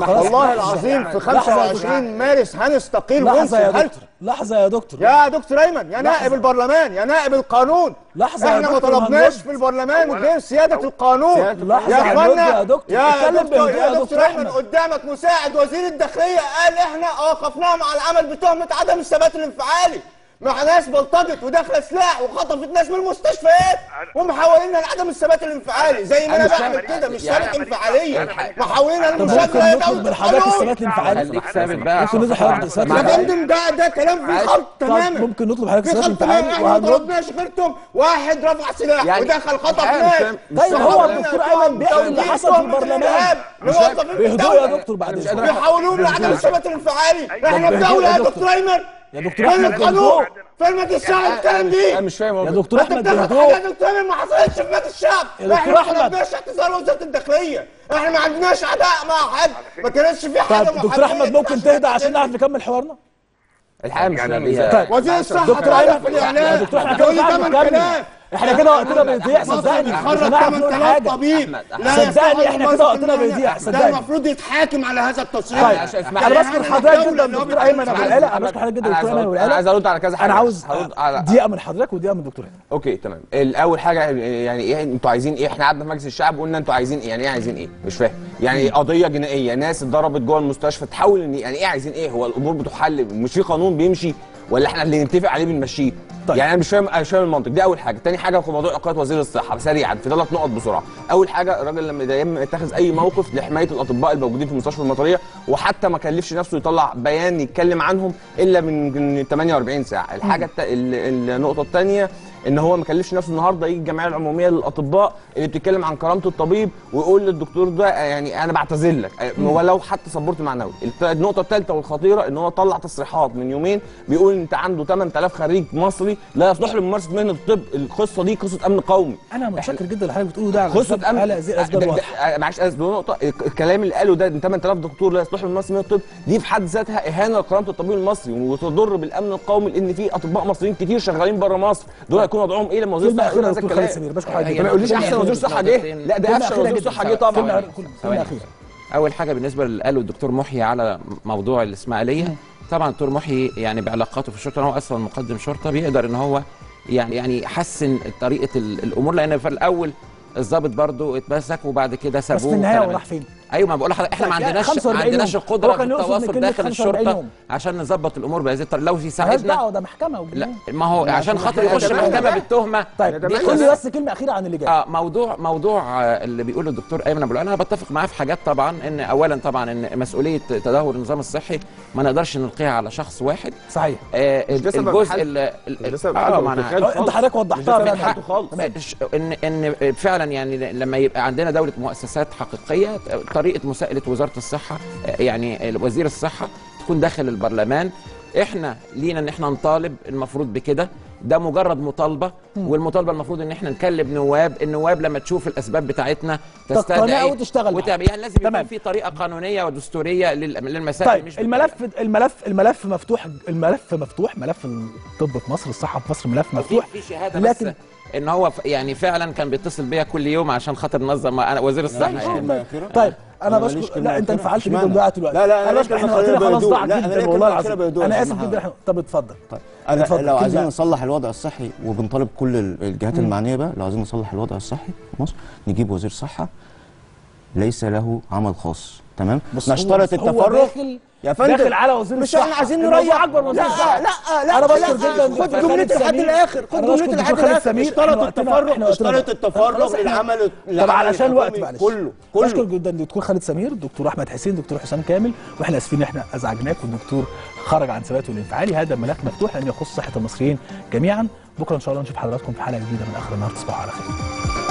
S2: والله العظيم في
S1: لحظة يا
S2: 25 مارس هنستقيل
S1: لحظة يا
S2: ونسيبها
S1: دكتور. لحظة يا دكتور.
S2: يا دكتور أيمن يا نائب البرلمان يا نائب القانون.
S1: لحظة يا
S2: إحنا ما
S1: دكتور
S2: طلبناش. في البرلمان غير سيادة القانون.
S1: لحظة
S2: يا إخوانا
S1: يا دكتور.
S2: يا دكتور ايمن. قدامك مساعد وزير الداخلية قال إحنا اوقفناهم على العمل بتهمة عدم الثبات الانفعالي. مع ناس بلطجت وداخلة سلاح وخطفت ناس من المستشفيات ومحولينها لعدم الثبات الانفعالي زي ما
S4: أنا
S2: بعمل. كده مش
S4: يعني
S8: أنا
S2: انفعاليه
S1: ممكن
S2: للمشاكله
S1: نطلب من حضرتك الثبات الانفعالي.
S3: خليك ثابت بقى
S1: ممكن نطلب حضرتك الثبات
S2: يا فندم ده ده كلام فيه خلط تماما
S1: ممكن نطلب حضرتك
S2: في
S1: الثبات
S2: خلط تماما
S1: الانفعالي
S2: إحنا ما طلبناش غيرتم واحد رفع سلاح
S4: يعني
S2: ودخل خطف ناس.
S1: طيب هو الدكتور أيمن بيحكي اللي حصل في البرلمان.
S2: في
S1: بهدوء يا. دكتور بعد
S4: إذنك.
S2: بيحولوهم لعدم الثبات الانفعالي. إحنا
S1: بهدوء
S2: بدولة
S1: يا. دكتور.
S2: أيمن.
S1: يا دكتور
S2: فين
S1: احمد
S2: القانون فين مجلس الشعب الكلام دي.
S4: أنا مش فاهم
S1: يا دكتور أحمد
S2: بتاخد حاجة يا دكتور ما حصلتش في مجلس الشعب.
S1: يا دكتور
S2: إحنا ما. طلبناش اعتذار وزارة الداخلية. إحنا ما عندناش عداء مع حد. ما كانتش في حاجة
S1: طيب دكتور أحمد ممكن تهدى عشان نعرف نكمل حوارنا؟
S4: الحقيقة مش.
S1: طيب
S2: وزير الصحة
S1: دكتور
S2: طلع
S1: ايمن
S2: في الإعلام.
S1: يا دكتور
S2: تمن
S1: هنكمل
S2: كلام.
S1: إحنا كده وقتنا بيضيع صدقني. نقول
S2: 8000
S1: حاجة.
S2: طبيب
S1: صدقني إحنا كده وقتنا. بيضيع
S2: ده
S1: صدقني.
S2: المفروض يتحاكم على هذا التصريح.
S1: طيب
S4: أنا.
S1: بشكر حضرتك جدا دكتور أيمن
S2: أبو
S1: العلا. أنا بشكر حضرتك جدا دكتور
S4: عايز أيمن أبو
S1: العلا.
S4: عايز أرد على كذا حاجة.
S1: أنا عاوز
S4: هرد على
S1: دقيقة من حضرتك ودقيقة من الدكتور هاني
S4: أوكي تمام. الأول حاجة يعني إيه أنتوا عايزين إيه؟ إحنا قعدنا في مجلس الشعب وقلنا أنتوا عايزين إيه؟ يعني إيه عايزين إيه؟ مش فاهم. يعني قضية جنائية ناس اتضربت جوه المستشفى تحول ان يعني إيه عايزين إيه؟ هو الأمور بتحل مش في قانون بيمشي ولا إحنا اللي نتفق عليه بنمشيه؟
S1: طيب.
S4: يعني أنا مش فاهم مش فاهم المنطق. دي أول حاجة. تاني حاجة في موضوع اقاله وزير الصحة. سريعا في ثلاث نقط بسرعة. أول حاجة الراجل لما دايما يتخذ أي موقف لحماية الأطباء الموجودين في المستشفى المطرية وحتى ما كلفش نفسه يطلع بيان يتكلم عنهم إلا من من 48 ساعة. الحاجة الت... ال- النقطة الثانية إن هو ما كلفش نفسه النهارده يجي الجمعية العمومية للأطباء اللي بتتكلم عن كرامة الطبيب ويقول للدكتور ده يعني أنا بعتذر لك. ولو حتى support معنوي. النقطة الثالثه والخطيرة إن هو طلع تصريحات من يومين بيقول أنت عنده 8000 خريج مصري لا يصلح لممارسة مهنة الطب. القصة دي قصة أمن قومي.
S1: أنا متشكر جدا اللي حضرتك بتقوله ده قصة
S4: امن
S1: على
S4: ده-
S1: واضحة.
S4: معلش اسف دي نقطة. الكلام اللي قاله ده إن 8000 دكتور لا يصلحوا لممارسة مهنة الطب دي في حد ذاتها إهانة لكرامة الطبيب المصري. وتضر بالأمن القومي لأن في أطباء مصريين كتير شغالين بره مصر. دول هيكون وضعهم إيه لما وزير الصحه يقول هذا الكلام
S1: سمير جدا
S4: ما يقوليش
S3: أحسن
S4: وزير صحة
S3: جدا.
S4: جه لا ده افشل وزير. صحة جه. طبعا.
S3: أول حاجة بالنسبة للي قاله الدكتور محيي على موضوع الإسماعيلية. طبعا الدكتور محيي يعني بعلاقاته في الشرطة هو أصلا مقدم شرطة بيقدر إن هو يعني يعني يحسن طريقة ال- الأمور لأن في الأول الضابط برضه اتمسك وبعد كده
S1: بس
S3: سابوه
S1: في النهايه راح فين؟
S3: أيوه ما بقول لحضرتك إحنا ما
S1: يعني
S3: عندناش ما
S1: 45
S3: عندناش.
S1: القدرة
S3: في التواصل داخل
S1: 45
S3: الشرطة
S1: يوم.
S3: عشان نظبط الأمور بهذه الطريقة لو
S1: مالهاش
S3: يساعدنا
S1: دعوة ده محكمة
S3: لا. ما هو عشان خاطر يخش محكمه بالتهمة
S1: طيب
S3: دي
S1: قول لي. بس كلمة أخيرة عن اللي جاي
S3: آه موضوع موضوع آه، اللي بيقوله الدكتور أيمن أبو أنا بتفق معاه في حاجات طبعا إن اولا طبعا إن مسؤولية تدهور النظام الصحي ما نقدرش نلقيها على شخص واحد
S1: صحيح
S3: آه الجزء
S4: آه
S3: أنا
S1: أنت حضرتك وضحتها
S4: خالص.
S3: ان إن فعلا يعني لما يبقى عندنا دولة مؤسسات حقيقية طريقة مساءلة وزارة الصحة يعني وزير الصحة تكون داخل البرلمان. إحنا لينا إن إحنا نطالب المفروض بكده. ده مجرد مطالبة والمطالبة المفروض إن إحنا نكلم نواب. النواب لما تشوف الأسباب بتاعتنا تستدعي
S1: وتشتغل.
S3: وتعمل. يعني لازم يكون
S1: تمام.
S3: في طريقة قانونية ودستورية لل- للمسائل
S1: طيب
S3: مش
S1: الملف الملف الملف مفتوح الملف مفتوح ملف الطب في مصر الصحة في مصر ملف مفتوح.
S3: في شهادة
S1: لكن
S3: بس إن هو يعني فعلا كان بيتصل بيا كل يوم عشان خاطر ننظم أنا وزير
S2: الصحة.
S3: يعني
S2: كلمة أخيرة؟
S1: طيب
S2: أنا
S1: بشكر لا
S2: أنت.
S1: انفعلت جدا؟ دلوقتي دلوقتي
S2: لا، لا، أنا
S1: بشكر إحنا وقتنا خلاص. ضاع جدا والله العظيم أنا
S2: آسف
S1: جدا. طب اتفضل
S2: طيب أنا
S1: اتفضل،
S2: لو. عايزين نصلح الوضع الصحي وبنطالب كل ال- الجهات المعنية بقى لو عايزين نصلح الوضع الصحي في مصر نجيب وزير صحة ليس له عمل خاص تمام نشترط التفرغ يا فندم
S1: داخل على وزير
S2: مش. إحنا عايزين نريح
S1: وزير
S2: لا. لا لا
S1: أنا بشكر جدا
S2: خد جملتي لحد. الآخر خد
S1: بشكر
S2: جملتي لحد
S1: الآخر.
S2: اشترط التفرغ اشترط. التفرغ للعمل
S1: طب علشان الوقت معلش
S2: كله
S1: بشكر
S2: كله
S1: جدا دكتور خالد سمير دكتور أحمد حسين دكتور حسام كامل وإحنا آسفين إحنا أزعجناك والدكتور خرج عن ثباته الانفعالي هذا ملف مفتوح لأن يخص صحة المصريين جميعا بكرة إن شاء الله نشوف حضراتكم في حلقة جديدة من آخر النهار تصبحوا على خير